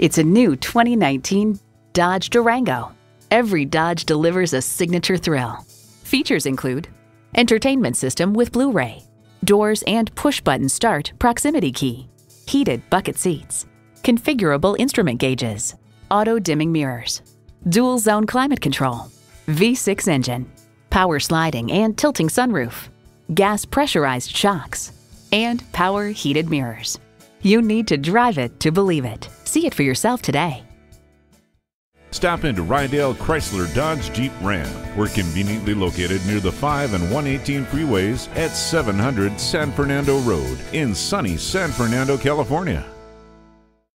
It's a new 2019 Dodge Durango. Every Dodge delivers a signature thrill. Features include entertainment system with Blu-ray, doors and push-button start proximity key, heated bucket seats, configurable instrument gauges, auto-dimming mirrors, dual zone climate control, V6 engine, power sliding and tilting sunroof, gas pressurized shocks, and power heated mirrors. You need to drive it to believe it. See it for yourself today. Stop into Rydell Chrysler Dodge Jeep Ram. We're conveniently located near the 5 and 118 freeways at 700 San Fernando Road in sunny San Fernando, California.